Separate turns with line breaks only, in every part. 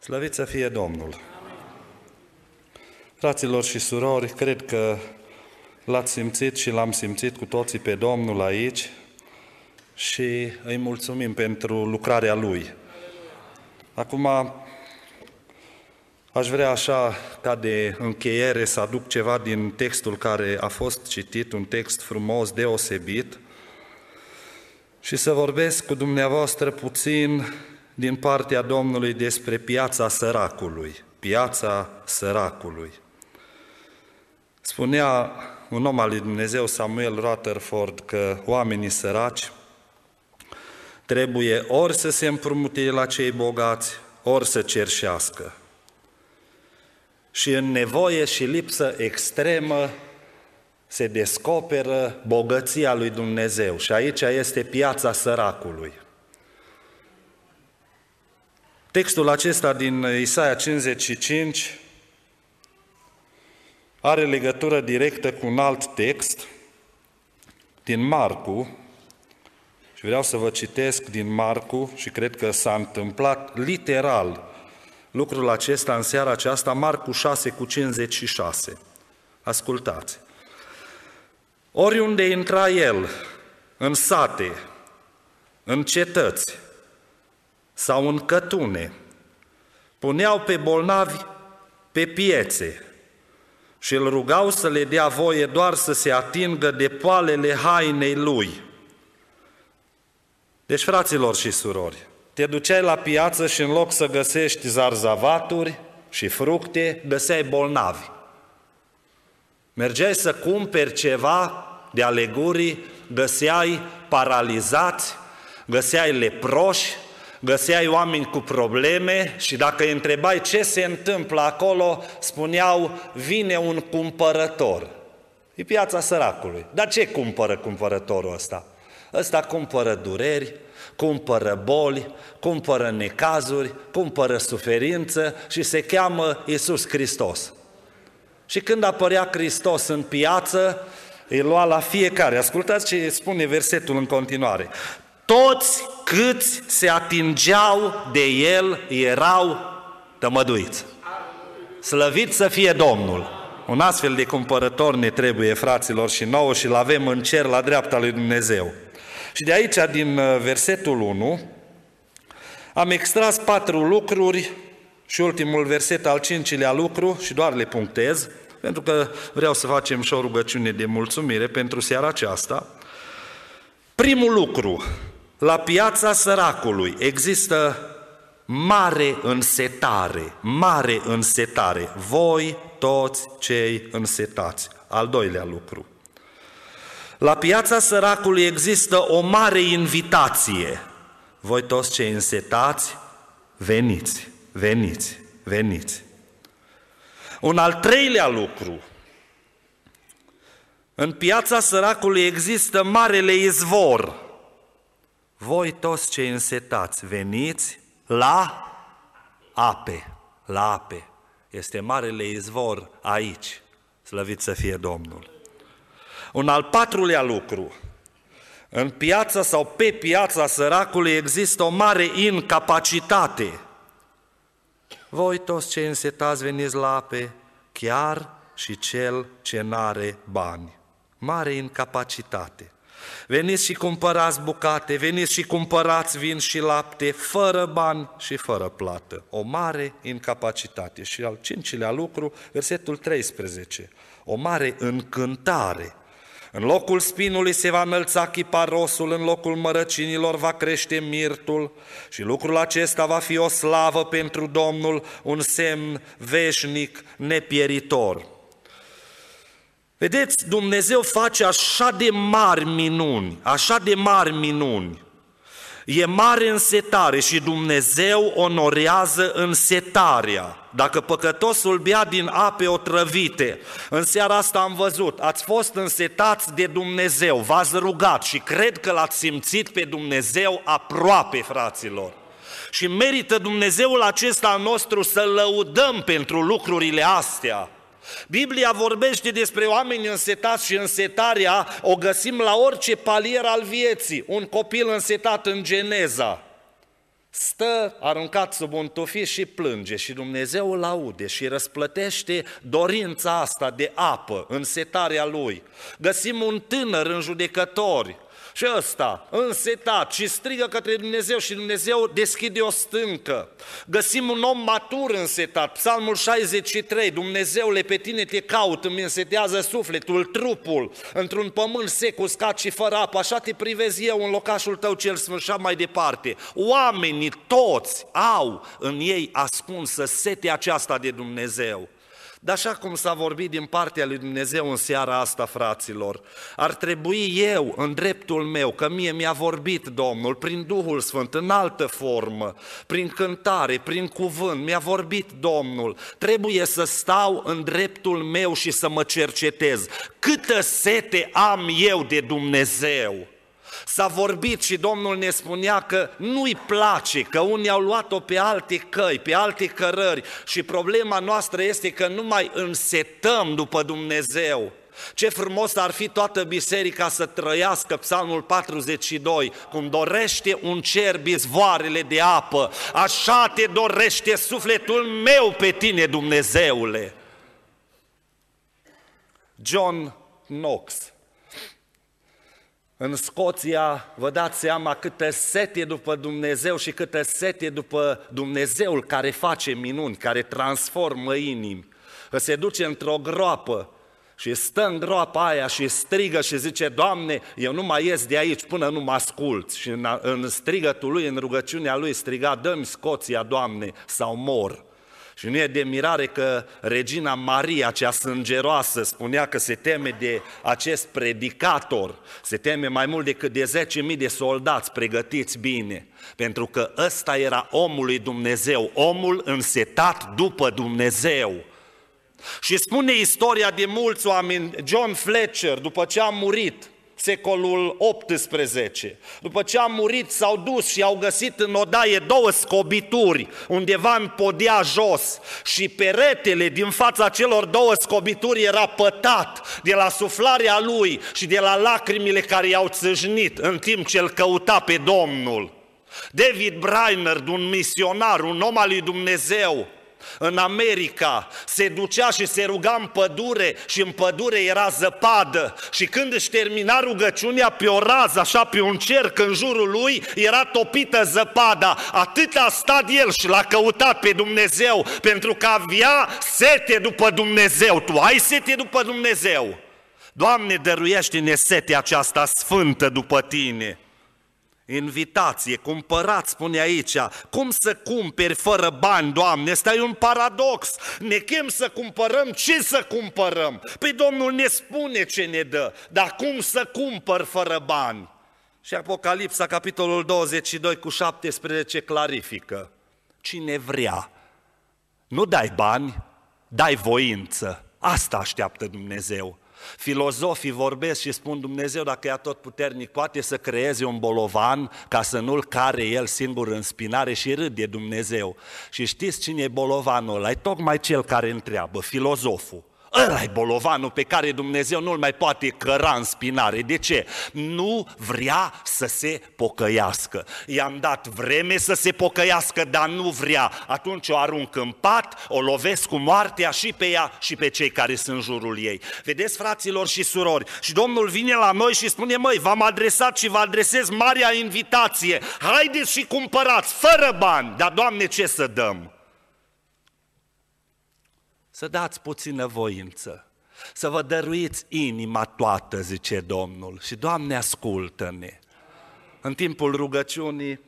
Slăvit să fie Domnul! Fraților și surori, cred că l-ați simțit și l-am simțit cu toții pe Domnul aici și îi mulțumim pentru lucrarea Lui. Acum, aș vrea așa, ca de încheiere, să aduc ceva din textul care a fost citit, un text frumos, deosebit, și să vorbesc cu dumneavoastră puțin din partea Domnului despre piața săracului, piața săracului. Spunea un om al lui Dumnezeu, Samuel Rutherford, că oamenii săraci trebuie ori să se împrumute la cei bogați, ori să cerșească. Și în nevoie și lipsă extremă se descoperă bogăția lui Dumnezeu și aici este piața săracului. Textul acesta din Isaia 55 are legătură directă cu un alt text din Marcu, și vreau să vă citesc din Marcu și cred că s-a întâmplat literal lucrul acesta în seara aceasta, Marcu 6 cu 56. Ascultați! Oriunde intra el, în sate, în cetăți sau în cătune, puneau pe bolnavi pe piețe și îl rugau să le dea voie doar să se atingă de poalele hainei lui. Deci, fraților și surori, te duceai la piață și în loc să găsești zarzavaturi și fructe, găseai bolnavi. Mergeai să cumperi ceva de alegurii, găseai paralizați, găseai leproși, găseai oameni cu probleme și dacă îi întrebai ce se întâmplă acolo, spuneau, vine un cumpărător. E piața săracului. Dar ce cumpără cumpărătorul ăsta? Ăsta cumpără dureri, cumpără boli, cumpără necazuri, cumpără suferință și se cheamă Iisus Hristos. Și când apărea Hristos în piață, îi lua la fiecare. Ascultați ce spune versetul în continuare. Toți câți se atingeau de el erau tămăduiți. Slăvit să fie Domnul! Un astfel de cumpărător ne trebuie, fraților, și nouă și-l avem în cer la dreapta lui Dumnezeu. Și de aici, din uh, versetul 1, am extras patru lucruri și ultimul verset al cincilea lucru, și doar le punctez, pentru că vreau să facem și o rugăciune de mulțumire pentru seara aceasta. Primul lucru, la piața săracului există mare însetare, mare însetare. Voi toți cei însetați. Al doilea lucru. La piața săracului există o mare invitație. Voi toți cei însetați, veniți, veniți, veniți. Un al treilea lucru. În piața săracului există marele izvor. Voi toți cei însetați, veniți la ape, la ape. Este marele izvor aici. Slăvit să fie Domnul. Un al patrulea lucru. În piața sau pe piața săracului există o mare incapacitate. Voi toți cei însetați veniți la ape, chiar și cel ce n-are bani. Mare incapacitate. Veniți și cumpărați bucate, veniți și cumpărați vin și lapte, fără bani și fără plată. O mare incapacitate. Și al cincilea lucru, versetul 13. O mare încântare în locul spinului se va înălța chiparosul, în locul mărăcinilor va crește mirtul și lucrul acesta va fi o slavă pentru Domnul, un semn veșnic, nepieritor. Vedeți, Dumnezeu face așa de mari minuni, așa de mari minuni, E mare însetare și Dumnezeu onorează însetarea. Dacă păcătosul bea din ape otrăvite, în seara asta am văzut, ați fost însetați de Dumnezeu, v-ați rugat și cred că l-ați simțit pe Dumnezeu aproape, fraților. Și merită Dumnezeul acesta nostru să lăudăm pentru lucrurile astea. Biblia vorbește despre oameni însetați și însetarea o găsim la orice palier al vieții. Un copil însetat în Geneza. Stă aruncat sub un tufiș și plânge și Dumnezeu îl aude și răsplătește dorința asta de apă în setarea lui. Găsim un tânăr în judecători și ăsta, însetat și strigă către Dumnezeu și Dumnezeu deschide o stâncă. Găsim un om matur însetat, Psalmul 63, Dumnezeule pe tine te caut, îmi însetează sufletul, trupul, într-un pământ sec, uscat și fără apă, așa te privez eu în locașul tău cel sfânt și mai departe. Oamenii toți au în ei ascunsă setea aceasta de Dumnezeu. Dar așa cum s-a vorbit din partea lui Dumnezeu în seara asta, fraților, ar trebui eu, în dreptul meu, că mie mi-a vorbit Domnul prin Duhul Sfânt, în altă formă, prin cântare, prin cuvânt, mi-a vorbit Domnul, trebuie să stau în dreptul meu și să mă cercetez. Câtă sete am eu de Dumnezeu! S-a vorbit și Domnul ne spunea că nu-i place, că unii au luat-o pe alte căi, pe alte cărări și problema noastră este că nu mai însetăm după Dumnezeu. Ce frumos ar fi toată biserica să trăiască Psalmul 42, cum dorește un cer bizvoarele de apă, așa te dorește sufletul meu pe tine, Dumnezeule. John Knox în Scoția, vă dați seama câtă sete după Dumnezeu și câtă sete după Dumnezeul care face minuni, care transformă inimi. Că se duce într-o groapă și stă în groapa aia și strigă și zice, Doamne, eu nu mai ies de aici până nu mă ascult. Și în, în strigătul lui, în rugăciunea lui, striga, dă-mi Scoția, Doamne, sau mor. Și nu e de mirare că regina Maria, cea sângeroasă, spunea că se teme de acest predicator, se teme mai mult decât de 10.000 de soldați pregătiți bine, pentru că ăsta era omul lui Dumnezeu, omul însetat după Dumnezeu. Și spune istoria de mulți oameni, John Fletcher, după ce a murit, secolul XVIII. După ce a murit, s-au dus și au găsit în odaie două scobituri, undeva în podea jos și peretele din fața celor două scobituri era pătat de la suflarea lui și de la lacrimile care i-au țâșnit în timp ce îl căuta pe Domnul. David Brainer, un misionar, un om al lui Dumnezeu, în America se ducea și se ruga în pădure și în pădure era zăpadă și când își termina rugăciunea pe o rază, așa pe un cerc în jurul lui, era topită zăpada. Atât a stat el și l-a căutat pe Dumnezeu pentru că avea sete după Dumnezeu. Tu ai sete după Dumnezeu. Doamne, dăruiește-ne setea aceasta sfântă după Tine invitație, cumpărat, spune aici. Cum să cumperi fără bani, Doamne? Asta e un paradox. Ne chem să cumpărăm, ce să cumpărăm? Păi Domnul ne spune ce ne dă, dar cum să cumpăr fără bani? Și Apocalipsa, capitolul 22 cu 17, clarifică. Cine vrea, nu dai bani, dai voință. Asta așteaptă Dumnezeu. Filozofii vorbesc și spun Dumnezeu dacă e tot puternic poate să creeze un bolovan ca să nu-l care el singur în spinare și râde Dumnezeu. Și știți cine e bolovanul ăla? E tocmai cel care întreabă, filozoful ăla e bolovanul pe care Dumnezeu nu-l mai poate căra în spinare. De ce? Nu vrea să se pocăiască. I-am dat vreme să se pocăiască, dar nu vrea. Atunci o arunc în pat, o lovesc cu moartea și pe ea și pe cei care sunt în jurul ei. Vedeți, fraților și surori, și Domnul vine la noi și spune, măi, v-am adresat și vă adresez marea invitație. Haideți și cumpărați, fără bani. Dar, Doamne, ce să dăm? Să dați puțină voință, să vă dăruiți inima toată, zice Domnul. Și Doamne, ascultă-ne! În timpul rugăciunii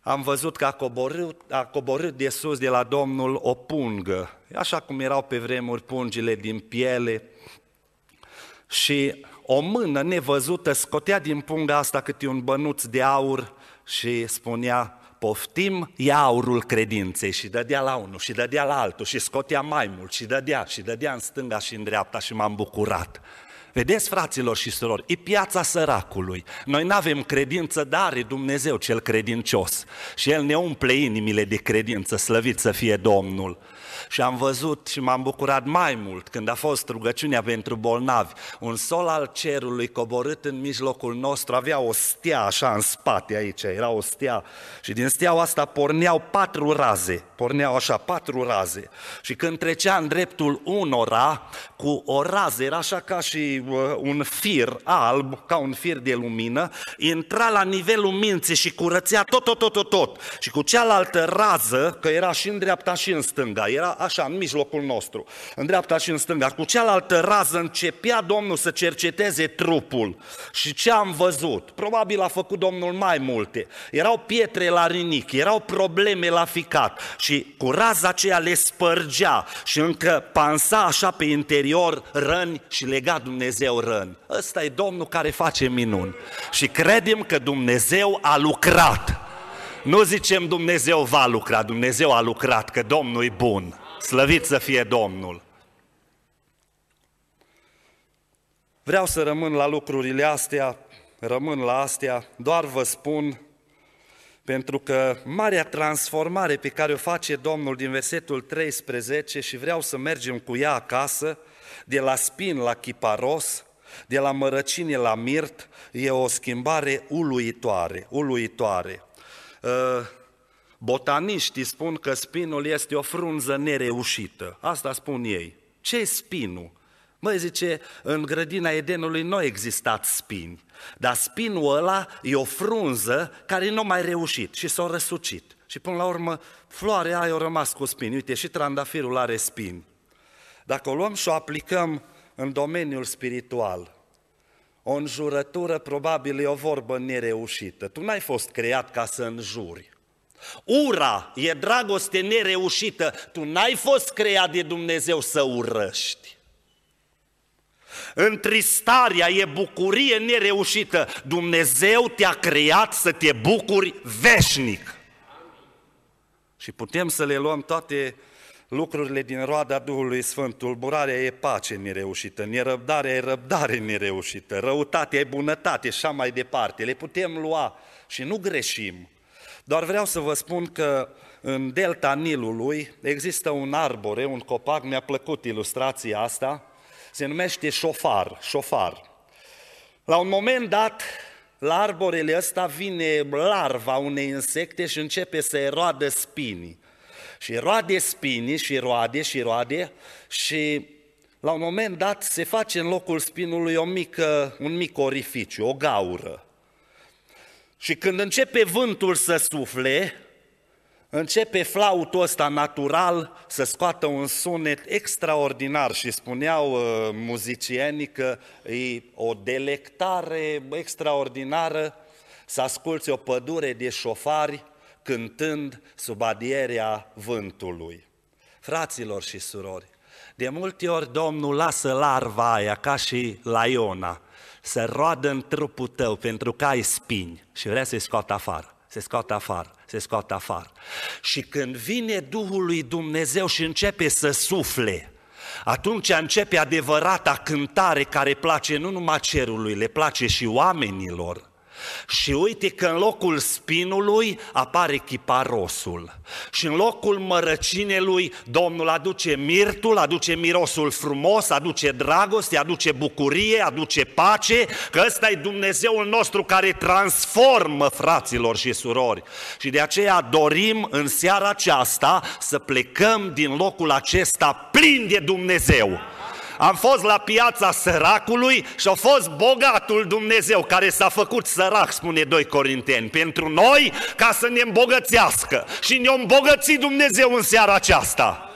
am văzut că a coborât, a coborât de sus de la Domnul o pungă, așa cum erau pe vremuri pungile din piele, și o mână nevăzută scotea din punga asta câte un bănuț de aur și spunea, poftim, ia aurul credinței și dădea la unul și dădea la altul și scotea mai mult și dădea și dădea în stânga și în dreapta și m-am bucurat. Vedeți, fraților și surori, e piața săracului. Noi nu avem credință, dar are Dumnezeu cel credincios. Și El ne umple inimile de credință, slăvit să fie Domnul. Și am văzut și m-am bucurat mai mult când a fost rugăciunea pentru bolnavi. Un sol al cerului coborât în mijlocul nostru, avea o stea așa în spate aici, era o stea. Și din steaua asta porneau patru raze, porneau așa patru raze. Și când trecea în dreptul unora, cu o rază, era așa ca și uh, un fir alb, ca un fir de lumină, intra la nivelul minții și curățea tot, tot, tot, tot, tot. Și cu cealaltă rază, că era și în dreapta și în stânga, era așa, în mijlocul nostru, în dreapta și în stânga, cu cealaltă rază începea Domnul să cerceteze trupul. Și ce am văzut? Probabil a făcut Domnul mai multe. Erau pietre la rinic, erau probleme la ficat și cu raza aceea le spărgea și încă pansa așa pe interior răni și lega Dumnezeu răni. Ăsta e Domnul care face minuni. Și credem că Dumnezeu a lucrat. Nu zicem Dumnezeu va lucra, Dumnezeu a lucrat, că Domnul e bun. Slăvit să fie Domnul. Vreau să rămân la lucrurile astea, rămân la astea, doar vă spun, pentru că marea transformare pe care o face Domnul din versetul 13 și vreau să mergem cu ea acasă, de la spin la chiparos, de la mărăcine la mirt, e o schimbare uluitoare, uluitoare. Uh, botaniștii spun că spinul este o frunză nereușită. Asta spun ei. Ce e spinul? Măi, zice, în grădina Edenului nu au existat spini, dar spinul ăla e o frunză care nu mai reușit și s-a răsucit. Și până la urmă, floarea aia a rămas cu spini. Uite, și trandafirul are spini. Dacă o luăm și o aplicăm în domeniul spiritual, o înjurătură probabil e o vorbă nereușită. Tu n-ai fost creat ca să înjuri. Ura e dragoste nereușită. Tu n-ai fost creat de Dumnezeu să urăști. Întristarea e bucurie nereușită. Dumnezeu te-a creat să te bucuri veșnic. Și putem să le luăm toate lucrurile din roada Duhului Sfânt, tulburarea e pace nereușită, nerăbdarea e răbdare nereușită, răutatea e bunătate și așa mai departe. Le putem lua și nu greșim. Doar vreau să vă spun că în delta Nilului există un arbore, un copac, mi-a plăcut ilustrația asta, se numește șofar, șofar. La un moment dat, la arborele ăsta vine larva unei insecte și începe să eroadă spinii. Și roade spinii și roade și roade și la un moment dat se face în locul spinului o mică, un mic orificiu, o gaură. Și când începe vântul să sufle, începe flautul ăsta natural să scoată un sunet extraordinar și spuneau uh, muzicienii că e o delectare extraordinară să asculți o pădure de șofari cântând sub adierea vântului. Fraților și surori, de multe ori Domnul lasă larva aia ca și la Iona să roadă în trupul tău pentru că ai spini și vrea să-i scoată afară, se scoată afară, se scoată afară. Și când vine Duhul lui Dumnezeu și începe să sufle, atunci începe adevărata cântare care place nu numai cerului, le place și oamenilor. Și uite că în locul spinului apare chiparosul. Și în locul mărăcinelui Domnul aduce mirtul, aduce mirosul frumos, aduce dragoste, aduce bucurie, aduce pace, că ăsta e Dumnezeul nostru care transformă fraților și surori. Și de aceea dorim în seara aceasta să plecăm din locul acesta plin de Dumnezeu am fost la piața săracului și a fost bogatul Dumnezeu care s-a făcut sărac, spune 2 Corinteni, pentru noi ca să ne îmbogățească. Și ne-a îmbogățit Dumnezeu în seara aceasta.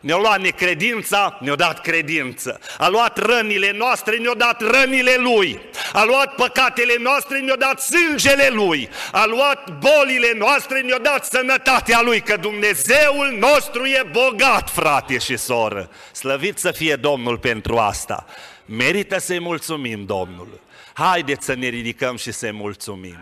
Ne-a luat necredința, ne-a dat credință. A luat rănile noastre, ne-a dat rănile Lui. A luat păcatele noastre, ne-a dat sângele Lui. A luat bolile noastre, ne-a dat sănătatea Lui, că Dumnezeul nostru e bogat, frate și soră. Slăvit să fie Domnul pentru asta. Merită să-i mulțumim Domnului. Haideți să ne ridicăm și să-i mulțumim.